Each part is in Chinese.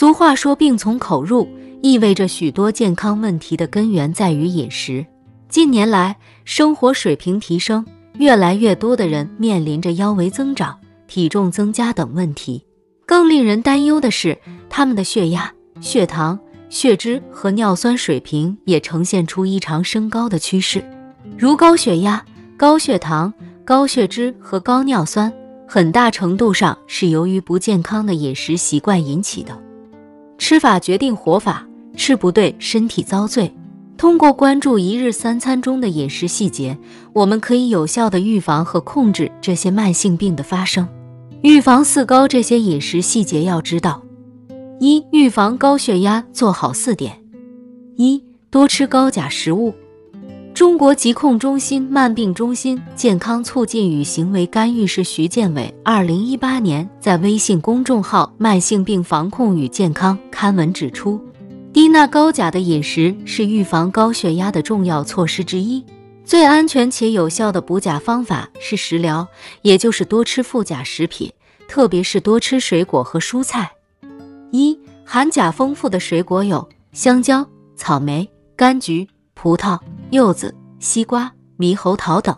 俗话说“病从口入”，意味着许多健康问题的根源在于饮食。近年来，生活水平提升，越来越多的人面临着腰围增长、体重增加等问题。更令人担忧的是，他们的血压、血糖、血脂和尿酸水平也呈现出异常升高的趋势，如高血压、高血糖、高血脂和高尿酸，很大程度上是由于不健康的饮食习惯引起的。吃法决定活法，吃不对，身体遭罪。通过关注一日三餐中的饮食细节，我们可以有效的预防和控制这些慢性病的发生。预防四高，这些饮食细节要知道：一、预防高血压做好四点。一、多吃高钾食物。中国疾控中心慢病中心健康促进与行为干预师徐建伟二零一八年在微信公众号“慢性病防控与健康”刊文指出。低钠高钾的饮食是预防高血压的重要措施之一。最安全且有效的补钾方法是食疗，也就是多吃富钾食品，特别是多吃水果和蔬菜。一、含钾丰富的水果有香蕉、草莓、柑橘、葡萄、柚子、西瓜、猕猴桃等。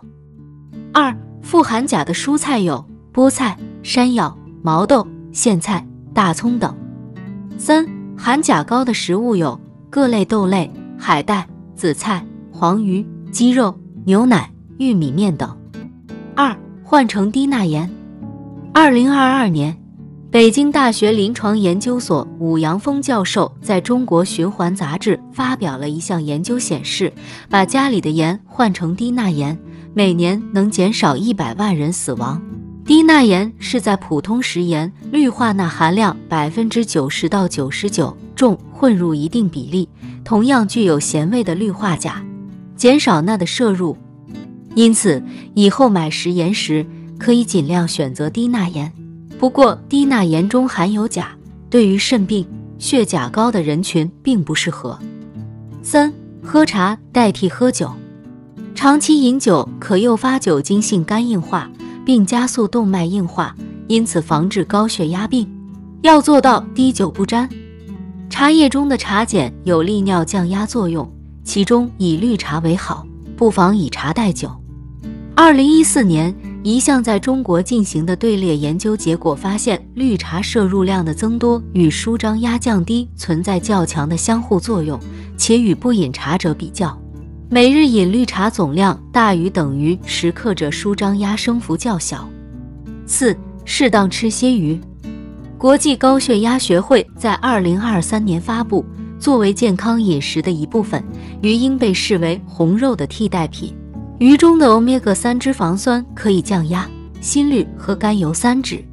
二、富含钾的蔬菜有菠菜、山药、毛豆、苋菜、大葱等。三。含钾高的食物有各类豆类、海带、紫菜、黄鱼、鸡肉、牛奶、玉米面等。二、换成低钠盐。二零二二年，北京大学临床研究所武阳峰教授在中国循环杂志发表了一项研究，显示把家里的盐换成低钠盐，每年能减少一百万人死亡。低钠盐是在普通食盐氯化钠含量百分之九十到九十九中混入一定比例，同样具有咸味的氯化钾，减少钠的摄入。因此，以后买食盐时可以尽量选择低钠盐。不过，低钠盐中含有钾，对于肾病、血钾高的人群并不适合。三、喝茶代替喝酒，长期饮酒可诱发酒精性肝硬化。并加速动脉硬化，因此防治高血压病要做到滴酒不沾。茶叶中的茶碱有利尿降压作用，其中以绿茶为好，不妨以茶代酒。二零一四年，一项在中国进行的队列研究结果发现，绿茶摄入量的增多与舒张压降低存在较强的相互作用，且与不饮茶者比较。每日饮绿茶总量大于等于十克者，舒张压升幅较小。四、适当吃些鱼。国际高血压学会在二零二三年发布，作为健康饮食的一部分，鱼应被视为红肉的替代品。鱼中的欧米伽三脂肪酸可以降压、心率和甘油三酯。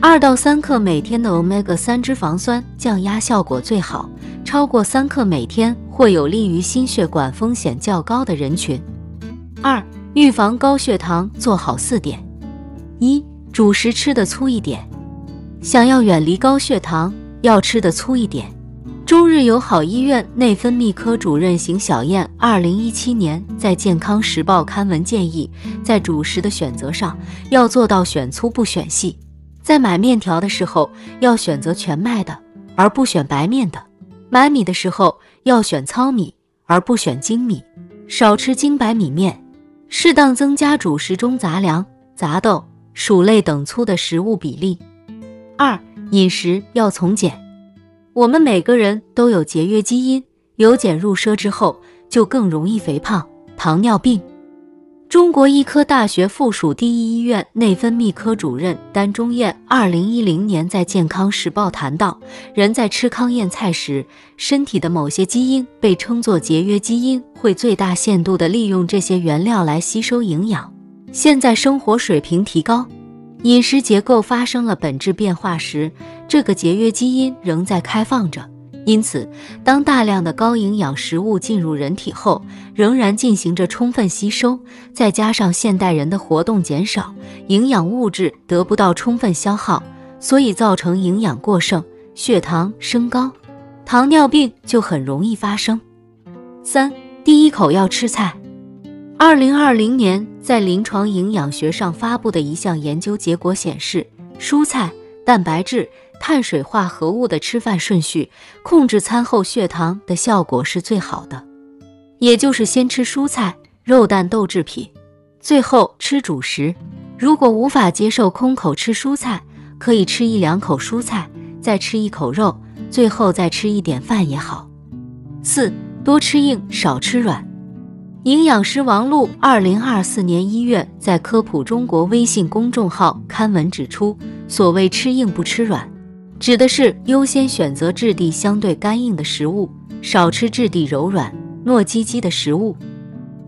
二到三克每天的欧米伽三脂肪酸降压效果最好，超过三克每天或有利于心血管风险较高的人群。二、预防高血糖做好四点：一、主食吃的粗一点。想要远离高血糖，要吃的粗一点。中日友好医院内分泌科主任邢小燕二零一七年在《健康时报》刊文建议，在主食的选择上要做到选粗不选细。在买面条的时候，要选择全麦的，而不选白面的；买米的时候，要选糙米，而不选精米。少吃精白米面，适当增加主食中杂粮、杂豆、薯类等粗的食物比例。二、饮食要从简。我们每个人都有节约基因，由俭入奢之后，就更容易肥胖、糖尿病。中国医科大学附属第一医院内分泌科主任丹中燕二零一零年在《健康时报》谈到，人在吃糠咽菜时，身体的某些基因被称作节约基因，会最大限度地利用这些原料来吸收营养。现在生活水平提高，饮食结构发生了本质变化时，这个节约基因仍在开放着。因此，当大量的高营养食物进入人体后，仍然进行着充分吸收，再加上现代人的活动减少，营养物质得不到充分消耗，所以造成营养过剩，血糖升高，糖尿病就很容易发生。三，第一口要吃菜。二零二零年在临床营养学上发布的一项研究结果显示，蔬菜、蛋白质。碳水化合物的吃饭顺序，控制餐后血糖的效果是最好的。也就是先吃蔬菜、肉、蛋、豆制品，最后吃主食。如果无法接受空口吃蔬菜，可以吃一两口蔬菜，再吃一口肉，最后再吃一点饭也好。四、多吃硬，少吃软。营养师王璐二零二四年一月在科普中国微信公众号刊文指出，所谓吃硬不吃软，指的是优先选择质地相对干硬的食物，少吃质地柔软、糯叽叽的食物。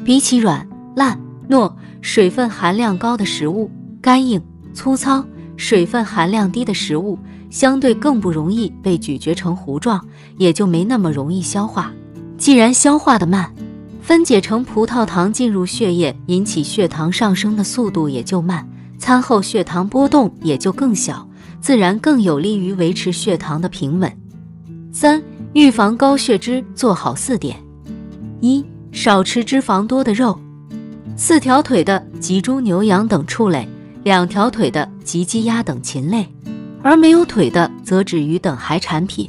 比起软烂糯、水分含量高的食物，干硬粗糙、水分含量低的食物相对更不容易被咀嚼成糊状，也就没那么容易消化。既然消化的慢，分解成葡萄糖进入血液，引起血糖上升的速度也就慢，餐后血糖波动也就更小，自然更有利于维持血糖的平稳。三、预防高血脂做好四点：一、少吃脂肪多的肉，四条腿的及猪、牛、羊等畜类，两条腿的及鸡、鸭等禽类，而没有腿的则止鱼等海产品。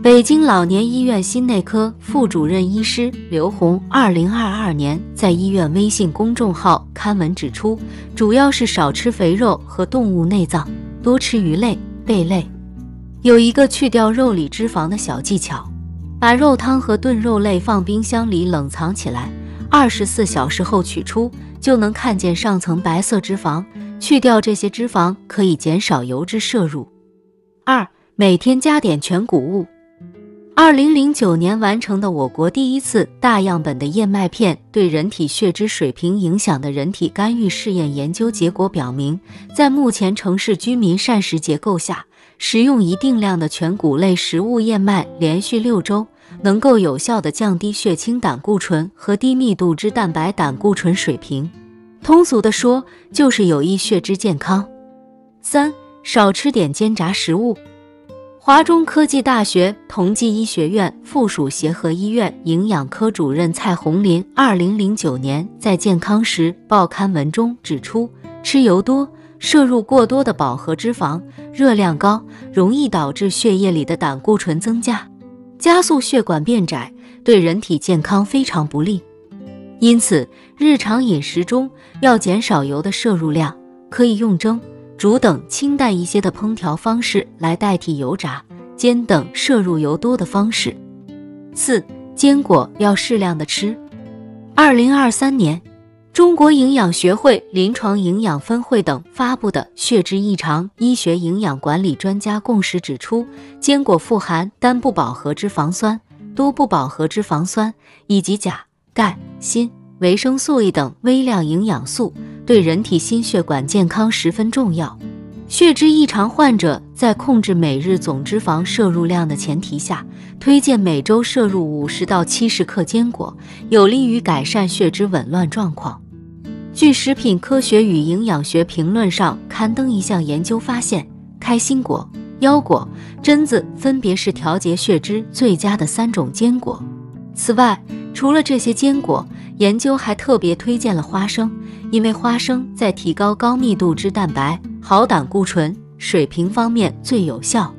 北京老年医院心内科副主任医师刘红，二零二二年在医院微信公众号刊文指出，主要是少吃肥肉和动物内脏，多吃鱼类、贝类。有一个去掉肉里脂肪的小技巧，把肉汤和炖肉类放冰箱里冷藏起来，二十四小时后取出，就能看见上层白色脂肪。去掉这些脂肪，可以减少油脂摄入。二，每天加点全谷物。二零零九年完成的我国第一次大样本的燕麦片对人体血脂水平影响的人体干预试验研究结果表明，在目前城市居民膳食结构下，食用一定量的全谷类食物燕麦连续六周，能够有效的降低血清胆固醇和低密度脂蛋白胆固醇水平。通俗的说，就是有益血脂健康。三，少吃点煎炸食物。华中科技大学同济医学院附属协和医院营养科主任蔡红林，二零零九年在《健康时报》刊文中指出，吃油多、摄入过多的饱和脂肪、热量高，容易导致血液里的胆固醇增加，加速血管变窄，对人体健康非常不利。因此，日常饮食中要减少油的摄入量，可以用蒸。煮等清淡一些的烹调方式来代替油炸、煎等摄入油多的方式。四、坚果要适量的吃。二零二三年，中国营养学会临床营养分会等发布的《血脂异常医学营养管理专家共识》指出，坚果富含单不饱和脂肪酸、多不饱和脂肪酸以及钾、钙、锌、维生素 E 等微量营养素。对人体心血管健康十分重要。血脂异常患者在控制每日总脂肪摄入量的前提下，推荐每周摄入五十到七十克坚果，有利于改善血脂紊乱状况。据《食品科学与营养学评论》上刊登一项研究发现，开心果、腰果、榛子分别是调节血脂最佳的三种坚果。此外，除了这些坚果，研究还特别推荐了花生。因为花生在提高高密度脂蛋白、好胆固醇水平方面最有效。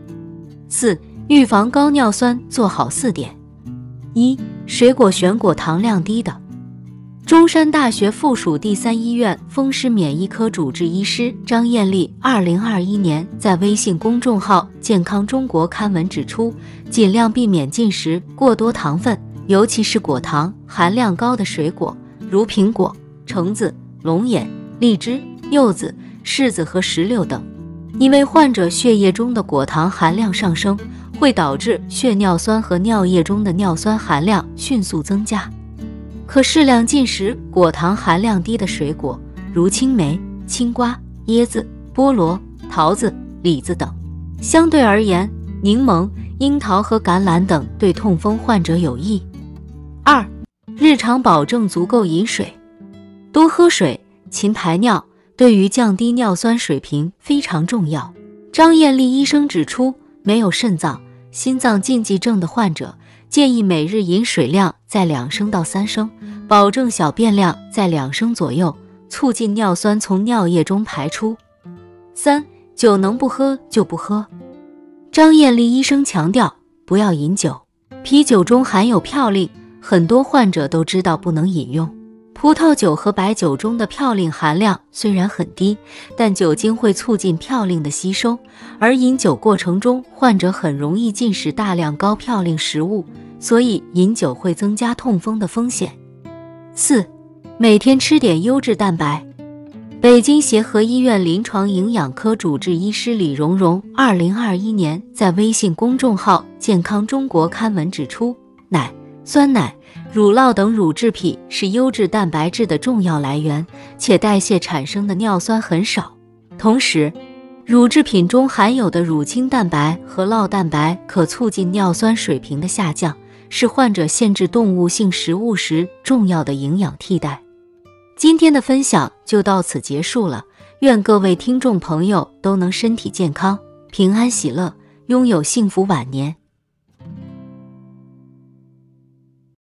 四、预防高尿酸做好四点：一、水果选果糖量低的。中山大学附属第三医院风湿免疫科主治医师张艳丽，二零二一年在微信公众号“健康中国”刊文指出，尽量避免进食过多糖分，尤其是果糖含量高的水果，如苹果、橙子。龙眼、荔枝、柚子、柿子和石榴等，因为患者血液中的果糖含量上升，会导致血尿酸和尿液中的尿酸含量迅速增加。可适量进食果糖含量低的水果，如青梅、青瓜、椰子、菠萝、桃子、李子等。相对而言，柠檬、樱桃和橄榄等对痛风患者有益。二、日常保证足够饮水。多喝水，勤排尿，对于降低尿酸水平非常重要。张艳丽医生指出，没有肾脏、心脏禁忌症的患者，建议每日饮水量在两升到三升，保证小便量在两升左右，促进尿酸从尿液中排出。三酒能不喝就不喝，张艳丽医生强调，不要饮酒，啤酒中含有嘌呤，很多患者都知道不能饮用。葡萄酒和白酒中的嘌呤含量虽然很低，但酒精会促进嘌呤的吸收，而饮酒过程中患者很容易进食大量高嘌呤食物，所以饮酒会增加痛风的风险。四，每天吃点优质蛋白。北京协和医院临床营养科主治医师李蓉蓉，二零二一年在微信公众号“健康中国”刊文指出，奶、酸奶。乳酪等乳制品是优质蛋白质的重要来源，且代谢产生的尿酸很少。同时，乳制品中含有的乳清蛋白和酪蛋白可促进尿酸水平的下降，是患者限制动物性食物时重要的营养替代。今天的分享就到此结束了，愿各位听众朋友都能身体健康、平安喜乐，拥有幸福晚年。